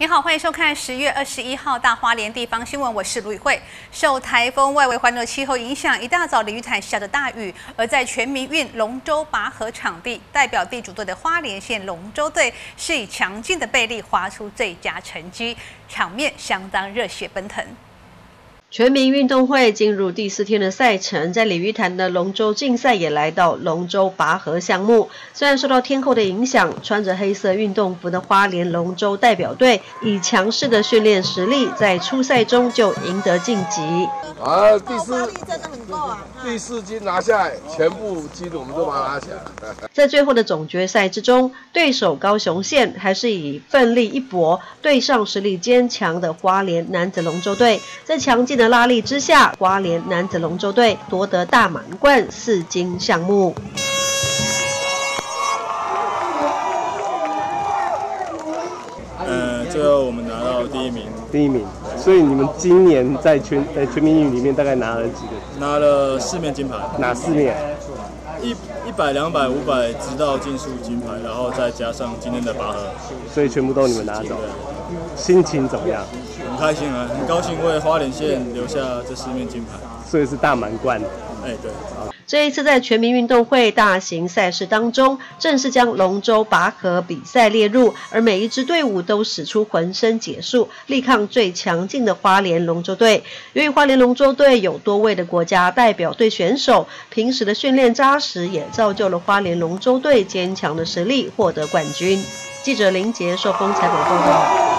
你好，欢迎收看十月二十一号大花莲地方新闻，我是卢宇慧。受台风外围环流气候影响，一大早鲤鱼潭下着大雨，而在全民运龙舟拔河场地，代表地主队的花莲县龙舟队是以强劲的背力划出最佳成绩，场面相当热血奔腾。全民运动会进入第四天的赛程，在鲤鱼潭的龙舟竞赛也来到龙舟拔河项目。虽然受到天候的影响，穿着黑色运动服的花莲龙舟代表队以强势的训练实力，在初赛中就赢得晋级。啊，第四真的很够啊！第四金拿下来，全部金我们都把它拿起来。在最后的总决赛之中，对手高雄县还是以奋力一搏对上实力坚强的花莲男子龙舟队，在强劲的拉力之下，花莲男子龙舟队夺得大满贯四金项目。呃，最后我们拿到第一名。第一名，所以你们今年在全在全民运里面大概拿了几个？拿了四面金牌。哪四面？一一百、两百、五百，直到金数金牌，然后再加上今天的拔河，所以全部都你们拿走。心情怎么样？很开心啊，很高兴为花莲县留下这四面金牌。所以是大满贯。这一次在全民运动会大型赛事当中，正式将龙舟拔河比赛列入，而每一支队伍都使出浑身解数，力抗最强劲的花莲龙舟队。由于花莲龙舟队有多位的国家代表队选手，平时的训练扎实，也造就了花莲龙舟队坚强的实力，获得冠军。记者林杰受风采访报道。